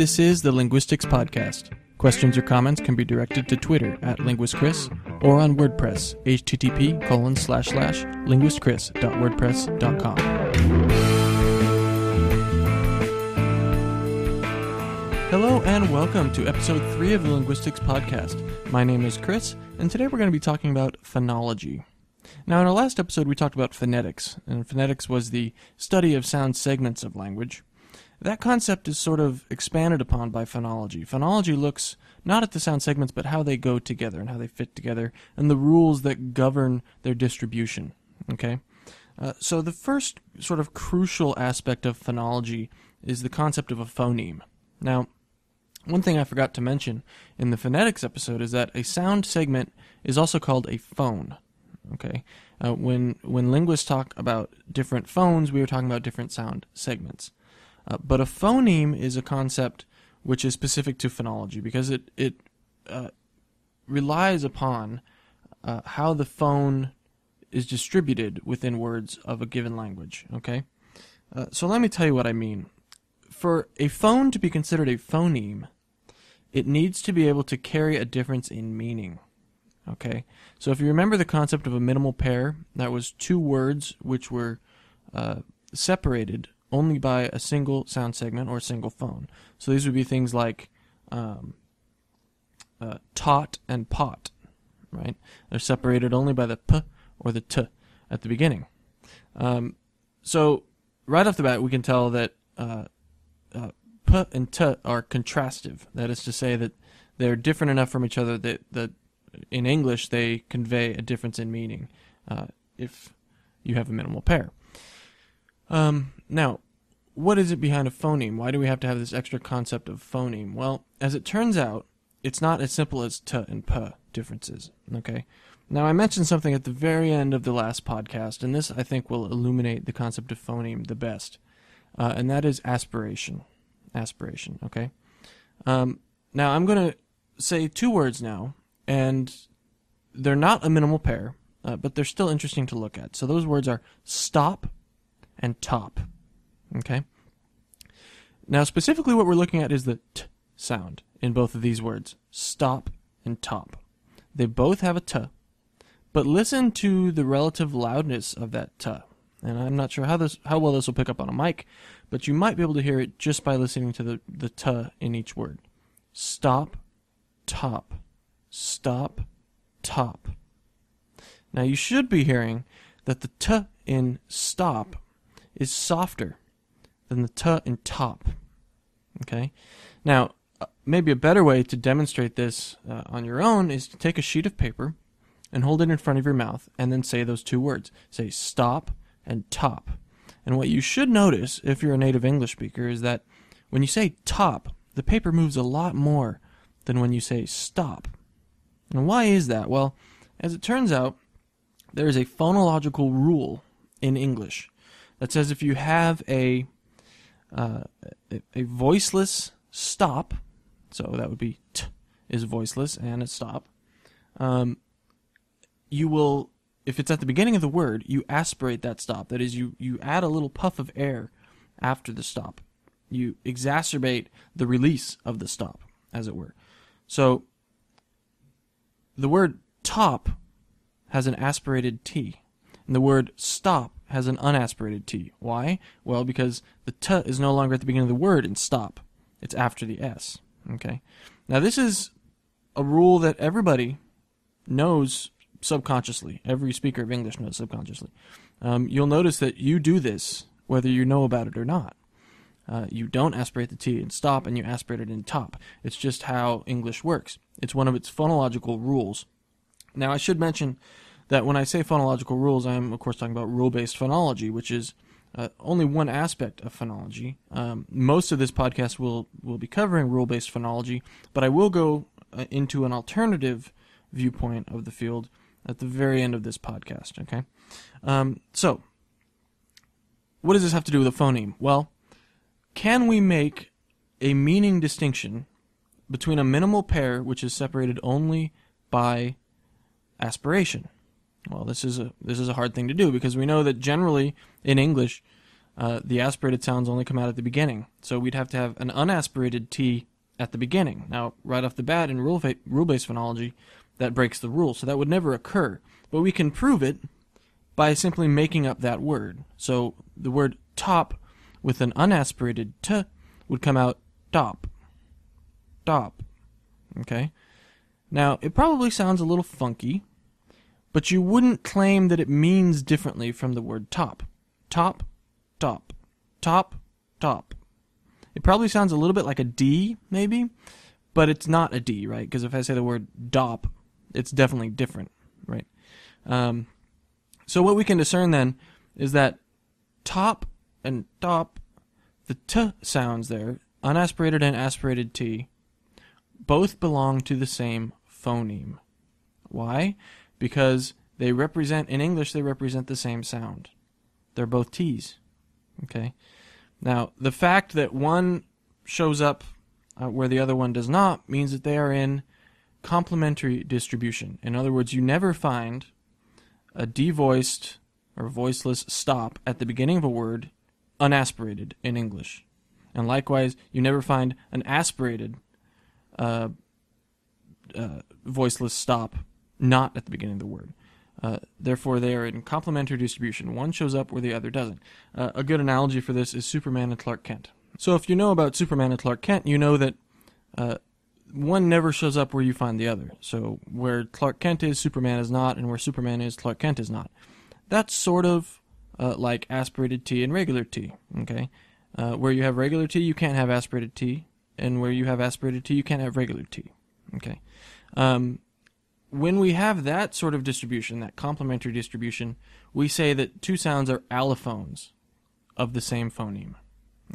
This is the Linguistics Podcast. Questions or comments can be directed to Twitter at LinguistChris or on WordPress, http colon slash slash linguistchris.wordpress.com. Hello and welcome to episode 3 of the Linguistics Podcast. My name is Chris, and today we're going to be talking about phonology. Now, in our last episode, we talked about phonetics, and phonetics was the study of sound segments of language. That concept is sort of expanded upon by phonology. Phonology looks not at the sound segments, but how they go together and how they fit together, and the rules that govern their distribution. Okay? Uh, so, the first sort of crucial aspect of phonology is the concept of a phoneme. Now, one thing I forgot to mention in the phonetics episode is that a sound segment is also called a phone. Okay, uh, when when linguists talk about different phones, we are talking about different sound segments. Uh, but a phoneme is a concept which is specific to phonology because it it uh, relies upon uh, how the phone is distributed within words of a given language. Okay, uh, so let me tell you what I mean. For a phone to be considered a phoneme, it needs to be able to carry a difference in meaning. Okay, so if you remember the concept of a minimal pair, that was two words which were uh, separated only by a single sound segment or a single phone. So these would be things like um, uh, taught and pot, right? They're separated only by the p or the t at the beginning. Um, so right off the bat, we can tell that uh, uh, p and t are contrastive. That is to say that they're different enough from each other that, that in English they convey a difference in meaning uh, if you have a minimal pair. Um, now, what is it behind a phoneme? Why do we have to have this extra concept of phoneme? Well, as it turns out, it's not as simple as t and p differences. Okay. Now, I mentioned something at the very end of the last podcast, and this I think will illuminate the concept of phoneme the best, uh, and that is aspiration. Aspiration. Okay. Um, now, I'm going to say two words now, and they're not a minimal pair, uh, but they're still interesting to look at. So those words are stop and top. Okay? Now, specifically, what we're looking at is the t sound in both of these words stop and top. They both have a t, but listen to the relative loudness of that t. And I'm not sure how this how well this will pick up on a mic, but you might be able to hear it just by listening to the, the t in each word. Stop, top, stop, top. Now you should be hearing that the t in stop is softer than the t in top. Okay? Now, uh, maybe a better way to demonstrate this uh, on your own is to take a sheet of paper and hold it in front of your mouth and then say those two words. Say stop and top. And what you should notice if you're a native English speaker is that when you say top, the paper moves a lot more than when you say stop. And why is that? Well, as it turns out, there is a phonological rule in English that says if you have a uh, a, voiceless stop, so that would be t is voiceless and a stop. Um, you will, if it's at the beginning of the word, you aspirate that stop. That is, you you add a little puff of air after the stop. You exacerbate the release of the stop, as it were. So the word top has an aspirated T, and the word stop has an unaspirated T. Why? Well, because the T is no longer at the beginning of the word in stop. It's after the S. Okay? Now, this is a rule that everybody knows subconsciously. Every speaker of English knows subconsciously. Um, you'll notice that you do this whether you know about it or not. Uh, you don't aspirate the T in stop and you aspirate it in top. It's just how English works. It's one of its phonological rules. Now, I should mention that when I say phonological rules, I'm of course talking about rule-based phonology, which is uh, only one aspect of phonology. Um, most of this podcast will will be covering rule-based phonology, but I will go uh, into an alternative viewpoint of the field at the very end of this podcast. Okay, um, so what does this have to do with a phoneme? Well, can we make a meaning distinction between a minimal pair, which is separated only by aspiration, well, this is a this is a hard thing to do because we know that generally in English, uh, the aspirated sounds only come out at the beginning. So we'd have to have an unaspirated T at the beginning. Now, right off the bat in rule rule-based phonology, that breaks the rule. So that would never occur. But we can prove it by simply making up that word. So the word top with an unaspirated t would come out top. Top. Okay? Now, it probably sounds a little funky, but you wouldn't claim that it means differently from the word top. Top, top, top, top. It probably sounds a little bit like a D, maybe, but it's not a D, right? Because if I say the word dop, it's definitely different, right? Um, so what we can discern then is that top and top, the t sounds there, unaspirated and aspirated t, both belong to the same phoneme. Why? Because they represent, in English, they represent the same sound. They're both T's. Okay? Now, the fact that one shows up uh, where the other one does not means that they are in complementary distribution. In other words, you never find a devoiced or voiceless stop at the beginning of a word unaspirated in English. And likewise, you never find an aspirated uh, uh, voiceless stop not at the beginning of the word. Uh, therefore, they are in complementary distribution. One shows up where the other doesn't. Uh, a good analogy for this is Superman and Clark Kent. So, if you know about Superman and Clark Kent, you know that uh, one never shows up where you find the other. So, where Clark Kent is, Superman is not, and where Superman is, Clark Kent is not. That's sort of uh, like aspirated T and regular T. Okay, uh, where you have regular T, you can't have aspirated T, and where you have aspirated T, you can't have regular T. Okay. Um, when we have that sort of distribution, that complementary distribution, we say that two sounds are allophones of the same phoneme.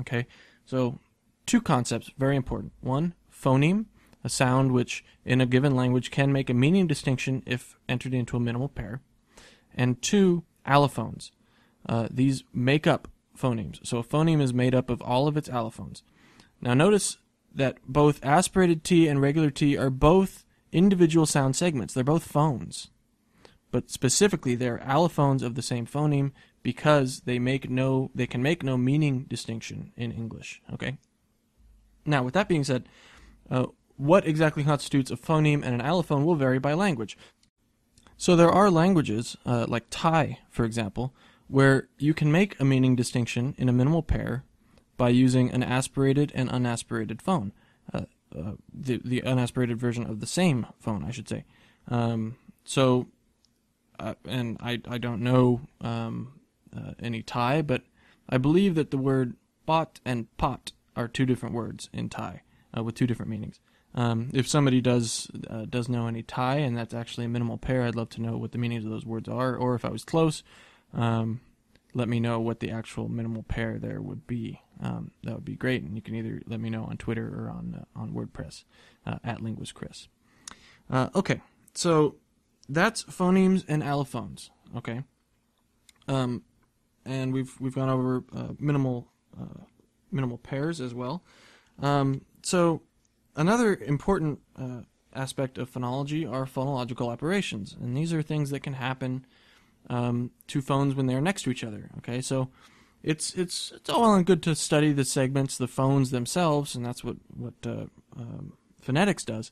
Okay? So, two concepts, very important. One, phoneme, a sound which in a given language can make a meaning distinction if entered into a minimal pair. And two, allophones. Uh, these make up phonemes. So a phoneme is made up of all of its allophones. Now notice that both aspirated T and regular T are both individual sound segments. They're both phones. But specifically, they're allophones of the same phoneme because they make no they can make no meaning distinction in English. Okay. Now, with that being said, uh, what exactly constitutes a phoneme and an allophone will vary by language. So there are languages, uh, like Thai, for example, where you can make a meaning distinction in a minimal pair by using an aspirated and unaspirated phone. Uh, uh, the the unaspirated version of the same phone, I should say. Um, so, uh, and I I don't know um, uh, any Thai, but I believe that the word bot and pot are two different words in Thai uh, with two different meanings. Um, if somebody does uh, does know any Thai and that's actually a minimal pair, I'd love to know what the meanings of those words are, or if I was close, um, let me know what the actual minimal pair there would be. Um, that would be great, and you can either let me know on Twitter or on uh, on WordPress uh, at linguistchris. Uh, okay, so that's phonemes and allophones. Okay, um, and we've we've gone over uh, minimal uh, minimal pairs as well. Um, so another important uh, aspect of phonology are phonological operations, and these are things that can happen um, to phones when they're next to each other. Okay, so it's it's it's all well and good to study the segments, the phones themselves, and that's what what uh, um, phonetics does.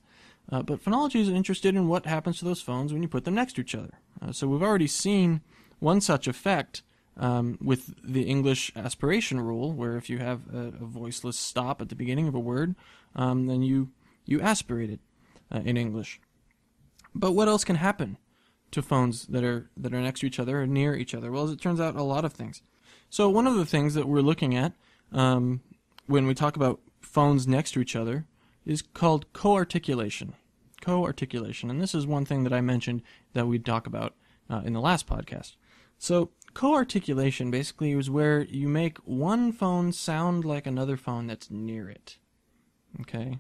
Uh, but phonology is interested in what happens to those phones when you put them next to each other. Uh, so we've already seen one such effect um, with the English aspiration rule, where if you have a, a voiceless stop at the beginning of a word, um, then you you aspirate it uh, in English. But what else can happen to phones that are that are next to each other or near each other? Well, as it turns out, a lot of things. So one of the things that we're looking at um, when we talk about phones next to each other is called co-articulation. Co-articulation, and this is one thing that I mentioned that we'd talk about uh, in the last podcast. So co-articulation basically is where you make one phone sound like another phone that's near it. Okay,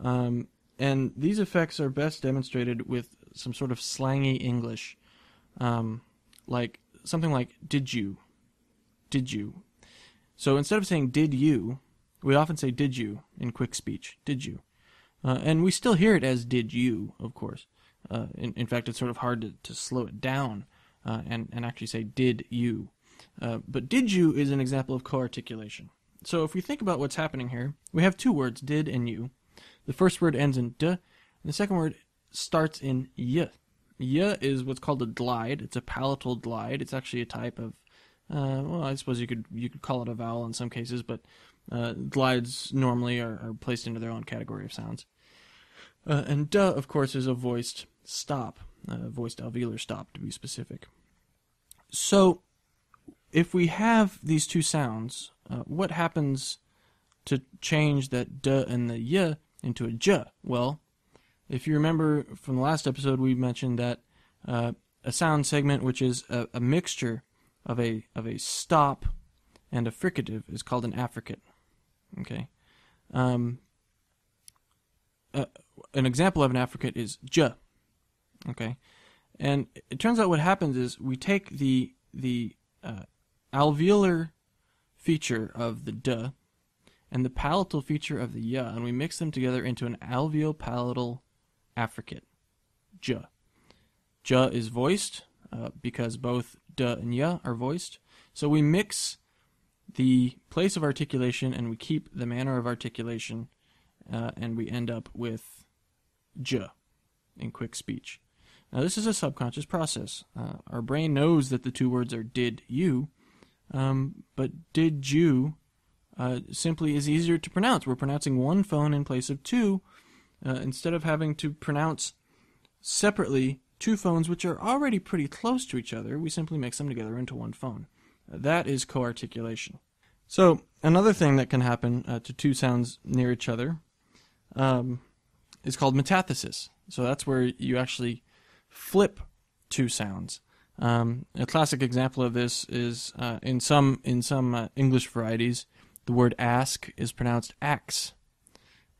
um, and these effects are best demonstrated with some sort of slangy English, um, like something like "Did you?" "Did you?" So instead of saying "Did you," we often say "Did you?" in quick speech. "Did you?" Uh, and we still hear it as "Did you?" Of course. Uh, in, in fact, it's sort of hard to, to slow it down uh, and and actually say "Did you?" Uh, but did you is an example of co-articulation. So if we think about what's happening here, we have two words, did and you. The first word ends in d, and the second word starts in y. Y is what's called a glide. It's a palatal glide. It's actually a type of, uh, well, I suppose you could you could call it a vowel in some cases, but uh, glides normally are, are, placed into their own category of sounds. Uh, and duh, of course, is a voiced stop, a voiced alveolar stop to be specific. So, if we have these two sounds, uh, what happens to change that duh and the y into a j? Well, if you remember from the last episode, we mentioned that uh, a sound segment, which is a, a, mixture of a of a stop and a fricative, is called an affricate. Okay. Um, uh, an example of an affricate is j. Okay. And it turns out what happens is we take the the uh, alveolar feature of the d and the palatal feature of the ya, and we mix them together into an alveopalatal affricate, j. J is voiced uh, because both d and ya are voiced. So we mix the place of articulation and we keep the manner of articulation, uh, and we end up with j in quick speech. Now, this is a subconscious process. Uh, our brain knows that the two words are did you, um, but did you uh, simply is easier to pronounce. We're pronouncing one phone in place of two uh, instead of having to pronounce separately two phones which are already pretty close to each other. We simply mix them together into one phone. Uh, that is co-articulation. So another thing that can happen uh, to two sounds near each other um, is called metathesis. So that's where you actually flip two sounds. Um, a classic example of this is uh, in some in some uh, English varieties, the word ask is pronounced axe.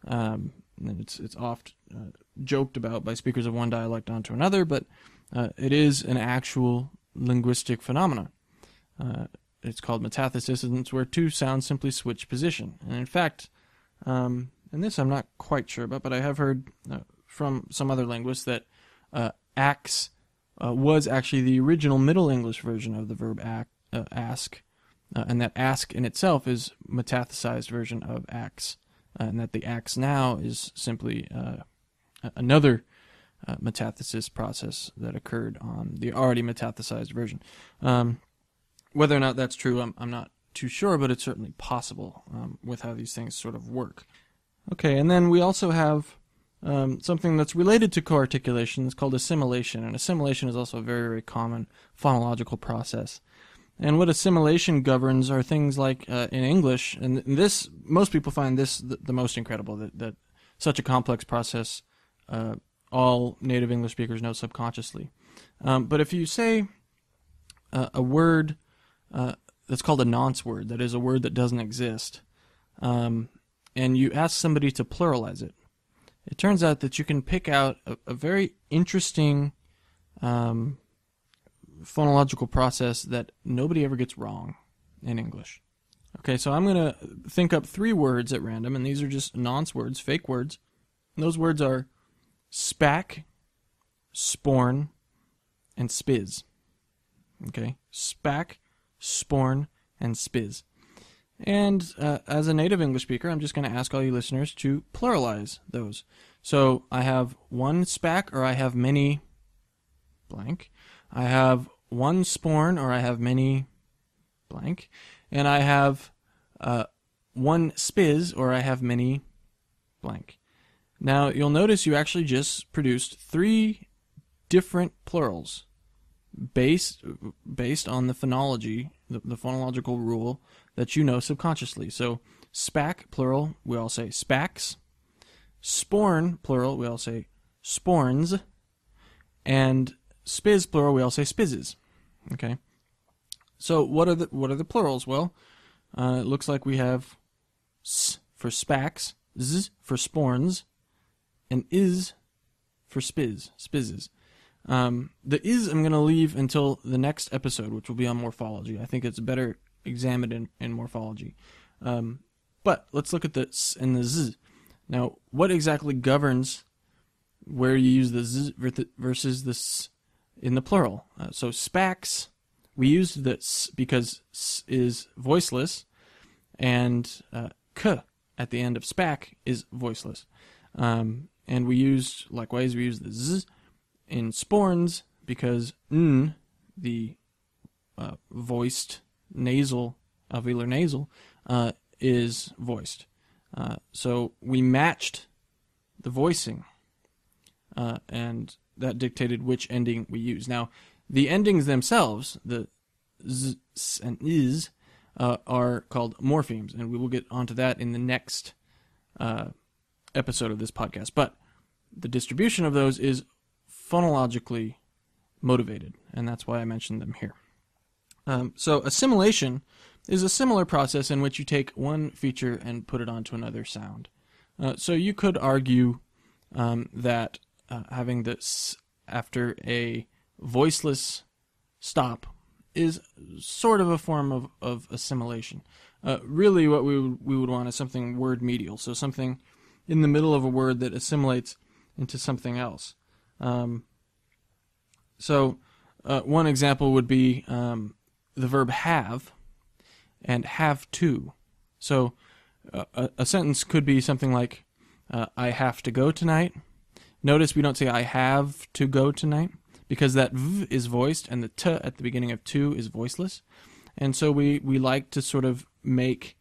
Um, it's it's oft uh, joked about by speakers of one dialect onto another, but uh, it is an actual linguistic phenomenon. Uh, it's called metathesis, and it's where two sounds simply switch position. And in fact, um, and this I'm not quite sure about, but I have heard uh, from some other linguists that uh, axe uh, was actually the original Middle English version of the verb act, ask, and that ask in itself is metathesized version of uh, and that the axe now is simply uh, another uh, metathesis process that occurred on the already metathesized version. Um, whether or not that's true, I'm, I'm not too sure, but it's certainly possible um, with how these things sort of work. Okay, and then we also have um, something that's related to co-articulation. It's called assimilation, and assimilation is also a very, very common phonological process. And what assimilation governs are things like uh, in English, and this most people find this the, the most incredible that, that such a complex process uh, all native English speakers know subconsciously. Um, but if you say uh, a word uh, that's called a nonce word, that is a word that doesn't exist, um, and you ask somebody to pluralize it, it turns out that you can pick out a, a very interesting um, phonological process that nobody ever gets wrong in English. Okay, so I'm going to think up three words at random, and these are just nonce words, fake words. And those words are spac, sporn, and spiz. Okay, spac, sporn, and spiz. And uh, as a native English speaker, I'm just going to ask all you listeners to pluralize those. So I have one spac or I have many blank. I have one sporn or I have many blank. And I have uh, one spiz or I have many blank. Now you'll notice you actually just produced three different plurals based based on the phonology, the, the phonological rule that you know subconsciously. So spac plural, we all say spacs. Sporn plural, we all say sporns. And spiz plural, we all say spizzes. Okay. So what are the what are the plurals? Well, uh, it looks like we have s for spacs, z for sporns, and is for spiz, spizzes. Um, the is I'm going to leave until the next episode, which will be on morphology. I think it's better examined in, in morphology. Um, but let's look at the s and the z. Now, what exactly governs where you use the z versus the s in the plural? Uh, so spacs, we used the s because s is voiceless, and uh, k at the end of spac is voiceless. Um, and we used likewise we used the z in sporns because n, the uh, voiced nasal alveolar nasal, uh, is voiced. Uh, so we matched the voicing, uh, and that dictated which ending we use. Now, the endings themselves, the z and is, uh, are called morphemes, and we will get onto that in the next uh, episode of this podcast. But the distribution of those is phonologically motivated, and that's why I mentioned them here. Um, so assimilation is a similar process in which you take one feature and put it onto another sound. Uh, so you could argue um, that uh, having this after a voiceless stop is sort of a form of, of assimilation. Uh, really, what we would, we would want is something word medial, so something in the middle of a word that assimilates into something else. Um, so, uh, one example would be um, the verb have and have to. So, uh, a, a, sentence could be something like, uh, I have to go tonight. Notice we don't say I have to go tonight because that v is voiced and the t at the beginning of to is voiceless. And so we, we like to sort of make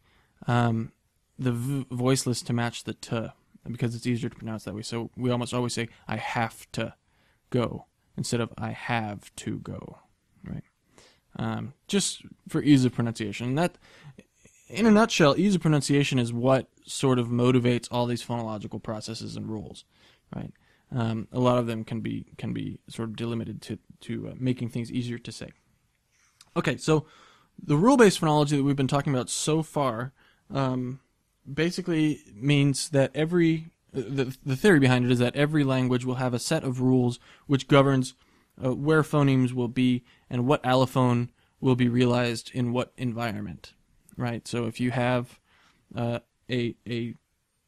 um, the v voiceless to match the t because it's easier to pronounce that way. So we almost always say I have to go instead of I have to go, right? Um, just for ease of pronunciation. And that, in a nutshell, ease of pronunciation is what sort of motivates all these phonological processes and rules, right? Um, a lot of them can be can be sort of delimited to to uh, making things easier to say. Okay, so the rule-based phonology that we've been talking about so far um, basically means that every the, the theory behind it is that every language will have a set of rules which governs uh, where phonemes will be and what allophone will be realized in what environment, right? So if you have uh, a a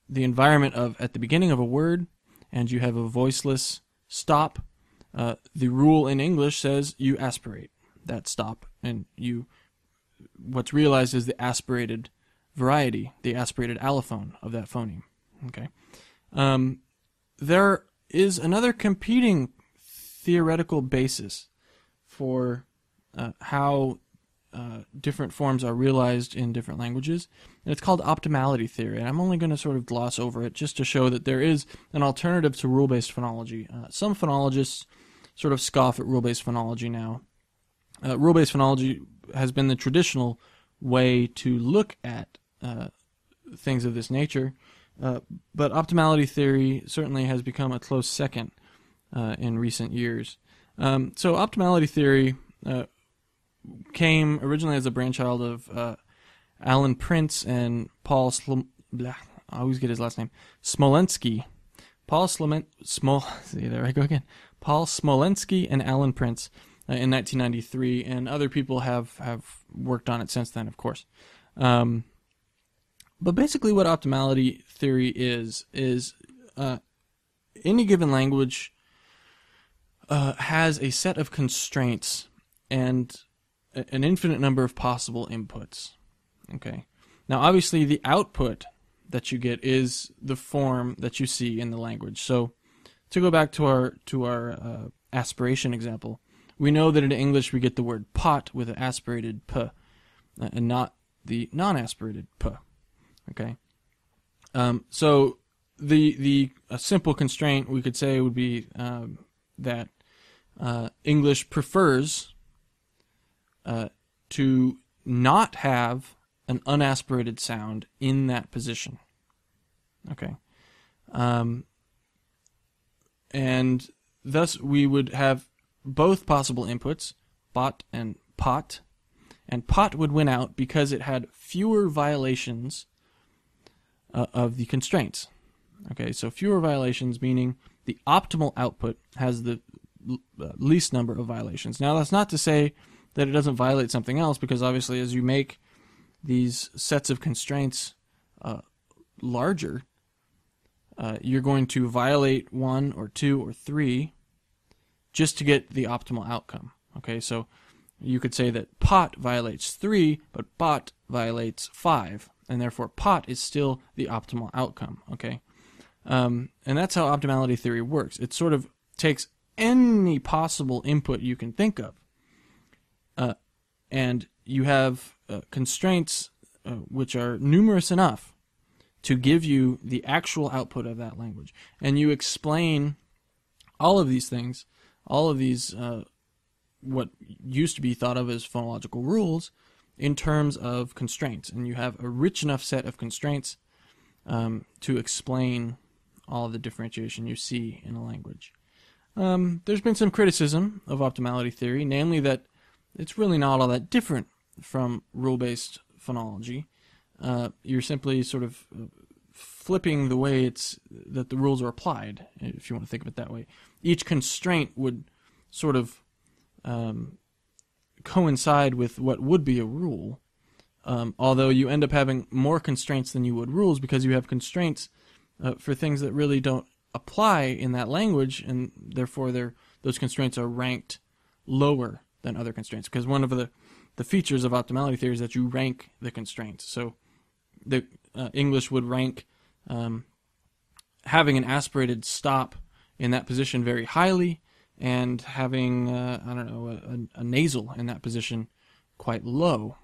the environment of at the beginning of a word and you have a voiceless stop, uh, the rule in English says you aspirate that stop and you what's realized is the aspirated variety, the aspirated allophone of that phoneme. Okay. Um, there is another competing theoretical basis for uh, how uh, different forms are realized in different languages, and it's called optimality theory. And I'm only going to sort of gloss over it just to show that there is an alternative to rule-based phonology. Uh, some phonologists sort of scoff at rule-based phonology now. Uh, rule-based phonology has been the traditional way to look at uh, things of this nature. Uh, but optimality theory certainly has become a close second uh, in recent years. Um, so optimality theory came originally as a brainchild of uh, Alan Prince and Paul Slom- blah, I always get his last name Smolensky. Paul Slomen- Smol see there I go again. Paul Smolensky and Alan Prince uh, in 1993, and other people have have worked on it since then, of course. Um, but basically, what optimality theory is is uh, any given language uh, has a set of constraints and an infinite number of possible inputs. Okay. Now, obviously, the output that you get is the form that you see in the language. So, to go back to our to our uh, aspiration example, we know that in English we get the word pot with an aspirated p, uh, and not the non-aspirated p. Okay. Um, so the the a simple constraint we could say would be um, that uh, English prefers uh, to not have an unaspirated sound in that position. Okay. Um, and thus we would have both possible inputs, bot and pot, and pot would win out because it had fewer violations uh, of the constraints. Okay, so fewer violations meaning the optimal output has the uh, least number of violations. Now, that's not to say that it doesn't violate something else, because obviously, as you make these sets of constraints uh, larger, uh, you're going to violate one or two or three just to get the optimal outcome. Okay, so You could say that pot violates 3, but bot violates 5, and therefore pot is still the optimal outcome, okay? Um, and that's how optimality theory works. It sort of takes any possible input you can think of, and you have uh, constraints uh, which are numerous enough to give you the actual output of that language. And you explain all of these things, all of these, uh, what used to be thought of as phonological rules, in terms of constraints. And you have a rich enough set of constraints um, to explain all the differentiation you see in a language. Um, there's been some criticism of optimality theory, namely that it's really not all that different from rule based phonology. Uh, you're simply sort of uh, flipping the way it's that the rules are applied, if you want to think of it that way. Each constraint would sort of um, coincide with what would be a rule, um, although you end up having more constraints than you would rules because you have constraints uh, for things that really don't apply in that language, and therefore those constraints are ranked lower than other constraints. Because one of the the features of optimality theory is that you rank the constraints. So the uh, English would rank um, having an aspirated stop in that position very highly, and having uh, I don't know a, a, nasal in that position quite low,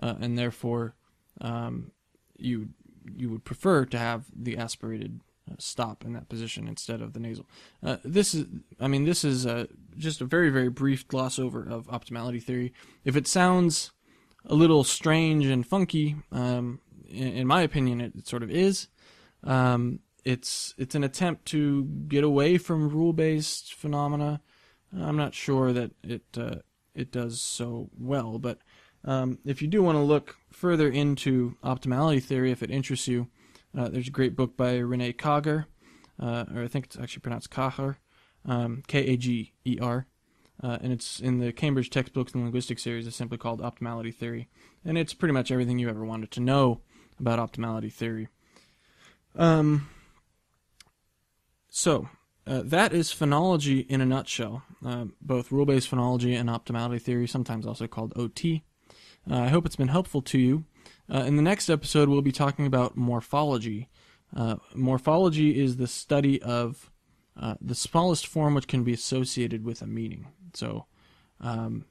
uh, and therefore um, you you would prefer to have the aspirated stop in that position instead of the nasal. Uh, this is I mean this is uh, just a very very brief gloss over of optimality theory. If it sounds a little strange and funky, um, in, in, my opinion, it, it sort of is. Um, it's it's an attempt to get away from rule-based phenomena. I'm not sure that it uh, it does so well, but um, if you do want to look further into optimality theory, if it interests you, uh, there's a great book by Rene Kager, uh, or I think it's actually pronounced Kager, um, K-A-G-E-R, uh, and it's in the Cambridge Textbooks and Linguistics series. It's simply called Optimality Theory, and it's pretty much everything you ever wanted to know about optimality theory. Um, so, uh, that is phonology in a nutshell, uh, both rule based phonology and optimality theory, sometimes also called OT. Uh, I hope it's been helpful to you. Uh, in the next episode, we'll be talking about morphology. Uh, morphology is the study of uh, the smallest form which can be associated with a meaning. So, um,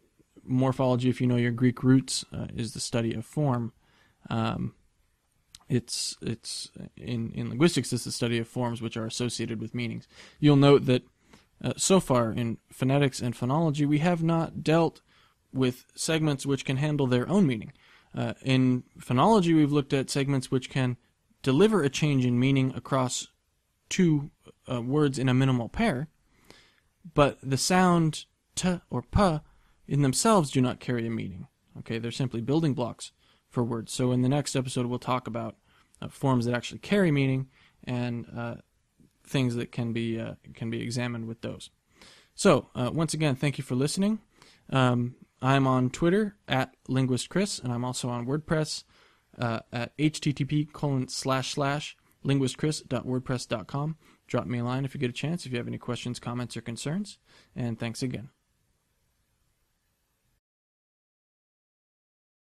morphology, if you know your Greek roots, is the study of form. Um, it's it's in in linguistics it's the study of forms which are associated with meanings. You'll note that uh, so far in phonetics and phonology we have not dealt with segments which can handle their own meaning. Uh, in phonology we've looked at segments which can deliver a change in meaning across two uh, words in a minimal pair, but the sound t or p in themselves do not carry a meaning. Okay, they're simply building blocks for words. So in the next episode, we'll talk about uh, forms that actually carry meaning and uh, things that can be uh, can be examined with those. So uh, once again, thank you for listening. Um, I'm on Twitter at linguistchris, and I'm also on WordPress uh, at http colon slash slash linguistchris.wordpress.com. Drop me a line if you get a chance if you have any questions, comments, or concerns. And thanks again.